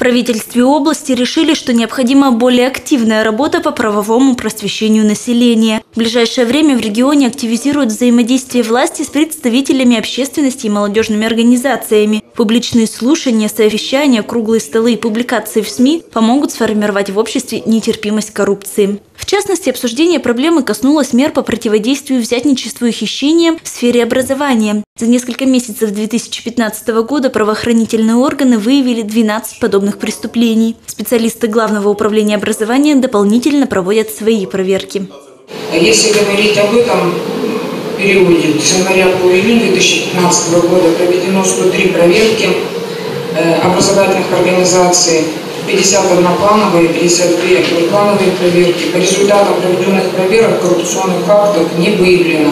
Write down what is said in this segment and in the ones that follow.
правительстве области решили, что необходима более активная работа по правовому просвещению населения. В ближайшее время в регионе активизируют взаимодействие власти с представителями общественности и молодежными организациями. Публичные слушания, совещания, круглые столы и публикации в СМИ помогут сформировать в обществе нетерпимость коррупции. В частности, обсуждение проблемы коснулось мер по противодействию взятничеству и хищениям в сфере образования. За несколько месяцев 2015 года правоохранительные органы выявили 12 подобных преступлений. Специалисты Главного управления образования дополнительно проводят свои проверки. Если говорить об этом периоде с января по июнь 2015 года проведено 103 проверки э, образовательных организаций 51 плановые, 52 неплановые проверки. По результатам проведенных проверок коррупционных фактов не выявлено.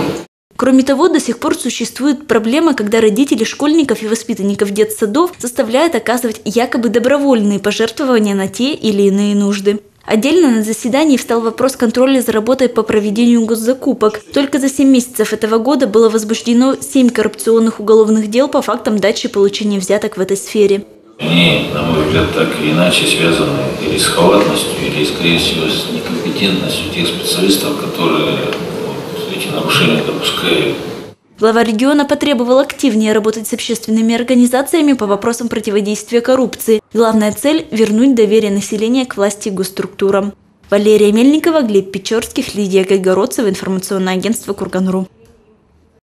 Кроме того, до сих пор существует проблема, когда родители школьников и воспитанников детсадов заставляют оказывать якобы добровольные пожертвования на те или иные нужды. Отдельно на заседании встал вопрос контроля за работой по проведению госзакупок. Только за 7 месяцев этого года было возбуждено 7 коррупционных уголовных дел по фактам дачи и получения взяток в этой сфере. Они, на мой взгляд, так или иначе связаны или с халатностью, или, скорее всего, с некомпетентностью тех специалистов, которые вот, эти нарушения допускают. Глава региона потребовал активнее работать с общественными организациями по вопросам противодействия коррупции. Главная цель – вернуть доверие населения к власти и госструктурам. Валерия Мельникова, Глеб Печорских, Лидия Гайгородцева, информационное агентство Курганру.